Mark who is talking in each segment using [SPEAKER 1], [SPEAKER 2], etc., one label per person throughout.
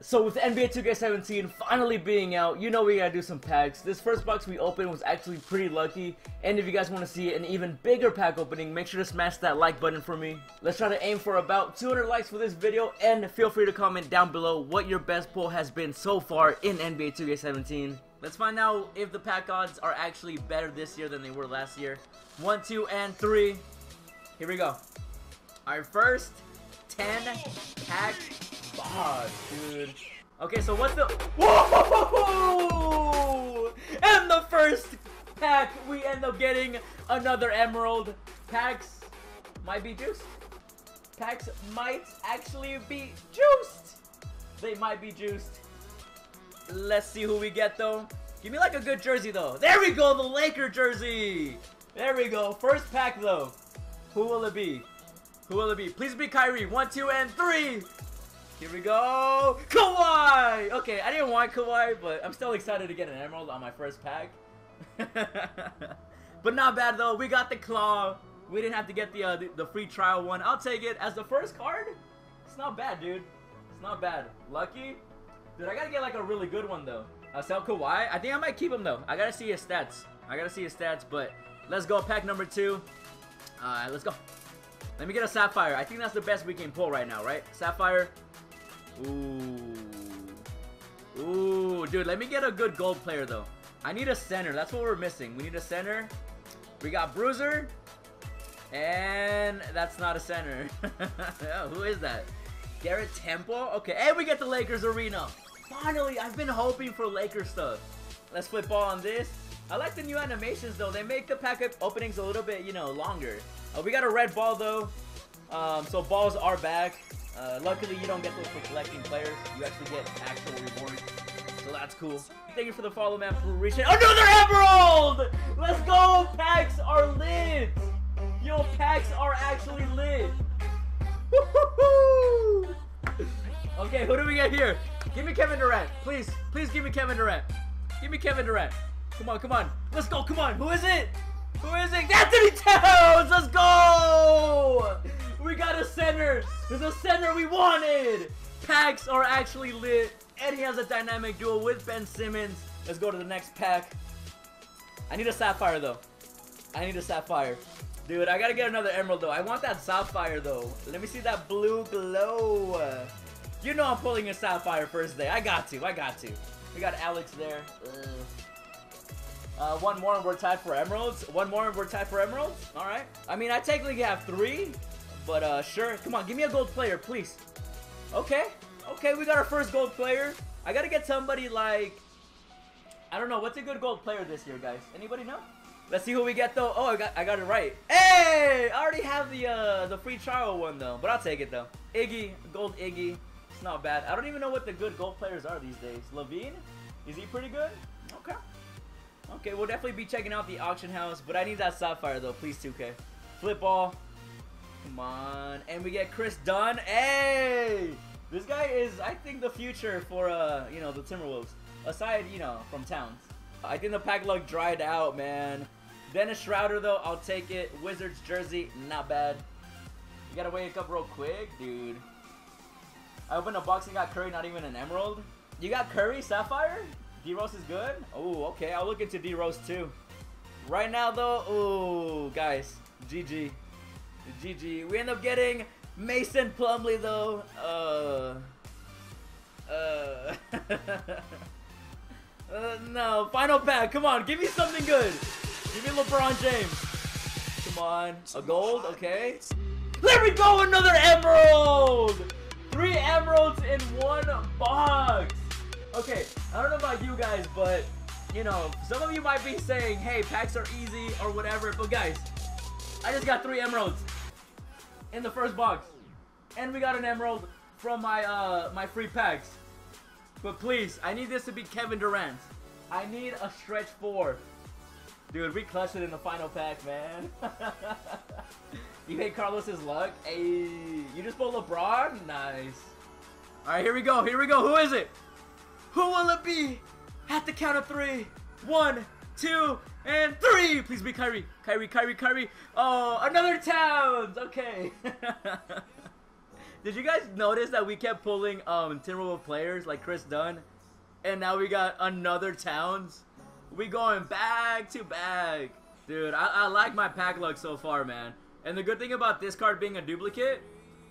[SPEAKER 1] So with NBA 2K17 finally being out, you know we gotta do some packs. This first box we opened was actually pretty lucky. And if you guys want to see an even bigger pack opening, make sure to smash that like button for me. Let's try to aim for about 200 likes for this video. And feel free to comment down below what your best pull has been so far in NBA 2K17. Let's find out if the pack odds are actually better this year than they were last year. One, two, and three. Here we go. Our first 10 pack box, dude. Okay, so what's the... Whoa! And the first pack, we end up getting another emerald. Packs might be juiced. Packs might actually be juiced. They might be juiced. Let's see who we get, though. Give me like a good jersey, though. There we go, the Laker jersey. There we go. First pack, though. Who will it be? Who will it be? Please be Kyrie. One, two, and three. Here we go. Kawhi! Okay, I didn't want Kawhi, but I'm still excited to get an emerald on my first pack. but not bad, though. We got the claw. We didn't have to get the, uh, the, the free trial one. I'll take it as the first card. It's not bad, dude. It's not bad. Lucky? Dude, I gotta get like a really good one, though. Uh, sell Kawhi? I think I might keep him, though. I gotta see his stats. I gotta see his stats, but let's go. Pack number two. Alright, let's go. Let me get a Sapphire. I think that's the best we can pull right now, right? Sapphire. Ooh. Ooh, dude, let me get a good gold player, though. I need a center. That's what we're missing. We need a center. We got Bruiser. And that's not a center. Who is that? Garrett Temple? Okay, and we get the Lakers Arena. Finally, I've been hoping for Lakers stuff. Let's flip ball on this. I like the new animations, though. They make the pack openings a little bit, you know, longer. Uh, we got a red ball, though. Um, so balls are back. Uh, luckily, you don't get those for collecting players. You actually get actual rewards. So that's cool. Thank you for the follow, man, for reaching another emerald! Let's go! Packs are lit! Yo, packs are actually lit! okay, who do we get here? Give me Kevin Durant. Please, please give me Kevin Durant. Give me Kevin Durant. Come on, come on. Let's go, come on. Who is it? Who is it? Anthony Towns! Let's go! We got a center. There's a center we wanted. Packs are actually lit. And he has a dynamic duo with Ben Simmons. Let's go to the next pack. I need a sapphire though. I need a sapphire. Dude, I gotta get another emerald though. I want that sapphire though. Let me see that blue glow. You know I'm pulling a sapphire first day. I got to. I got to. We got Alex there. Uh, one more and we're tied for emeralds. One more and we're tied for emeralds. All right. I mean, I technically have three. But uh, sure. Come on, give me a gold player, please. Okay. Okay, we got our first gold player. I gotta get somebody like... I don't know. What's a good gold player this year, guys? Anybody know? Let's see who we get, though. Oh, I got, I got it right. Hey! I already have the, uh, the free trial one, though. But I'll take it, though. Iggy. Gold Iggy. It's not bad. I don't even know what the good gold players are these days. LaVine, Is he pretty good? Okay. Okay, we'll definitely be checking out the auction house. But I need that Sapphire, though. Please, 2K. Flip ball. Come on. And we get Kris Dunn. Hey! This guy is, I think, the future for, uh, you know, the Timberwolves. Aside, you know, from Towns. I think the pack luck dried out, man. Dennis Schroeder, though, I'll take it. Wizards jersey, not bad. You gotta wake up real quick, dude. I opened a box and got Curry, not even an emerald. You got Curry, Sapphire? D-Rose is good? Oh, okay. I'll look into D-Rose, too. Right now, though, oh, guys. GG. GG. We end up getting Mason Plumlee though. Uh. Uh. uh. No. Final pack. Come on. Give me something good. Give me LeBron James. Come on. A gold. Okay. There we go. Another emerald. Three emeralds in one box. Okay. I don't know about you guys, but you know, some of you might be saying, hey, packs are easy or whatever. But guys, I just got three emeralds in the first box. And we got an emerald from my uh my free packs. But please, I need this to be Kevin Durant. I need a stretch four. Dude, we clutched it in the final pack, man. you hate Carlos's luck? Hey, you just pulled LeBron? Nice. Alright, here we go. Here we go. Who is it? Who will it be? At the count of three. One, two, and three. Please be Kyrie. Kyrie, Kyrie, Kyrie. Oh, another Towns. Okay. Did you guys notice that we kept pulling um Timberwolf players like Kris Dunn, and now we got another Towns? We going back to back, dude. I, I like my pack luck so far, man. And the good thing about this card being a duplicate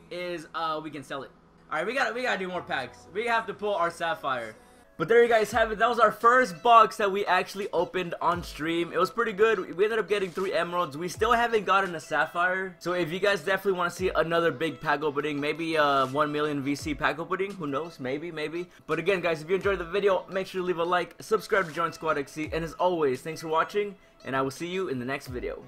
[SPEAKER 1] is uh we can sell it. All right, we got we gotta do more packs. We have to pull our Sapphire. But there you guys have it. That was our first box that we actually opened on stream. It was pretty good. We ended up getting three emeralds. We still haven't gotten a sapphire. So if you guys definitely want to see another big pack opening, maybe a 1 million VC pack opening, who knows? Maybe, maybe. But again, guys, if you enjoyed the video, make sure to leave a like, subscribe to join Squad XC, and as always, thanks for watching, and I will see you in the next video.